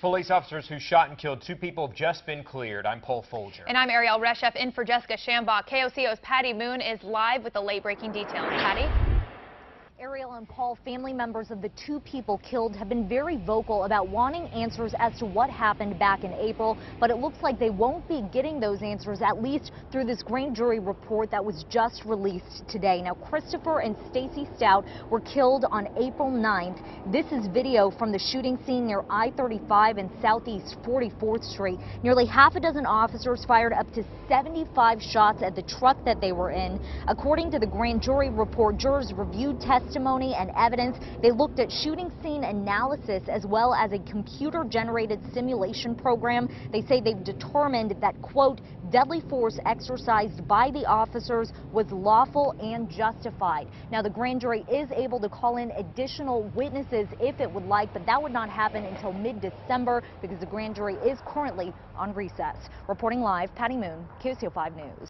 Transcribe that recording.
Police officers who shot and killed two people have just been cleared. I'm Paul Folger. And I'm Ariel Reshef in for Jessica Schambach. KOCO's Patty Moon is live with the late breaking details. Patty? And Paul, family members of the two people killed, have been very vocal about wanting answers as to what happened back in April, but it looks like they won't be getting those answers, at least through this grand jury report that was just released today. Now, Christopher and Stacey Stout were killed on April 9th. This is video from the shooting scene near I-35 and Southeast 44th Street. Nearly half a dozen officers fired up to 75 shots at the truck that they were in. According to the grand jury report, jurors reviewed testimony and evidence. They looked at shooting scene analysis as well as a computer generated simulation program. They say they've determined that, quote, deadly force exercised by the officers was lawful and justified. Now, the grand jury is able to call in additional witnesses if it would like, but that would not happen until mid-December because the grand jury is currently on recess. Reporting live, Patty Moon, KOCO 5 News.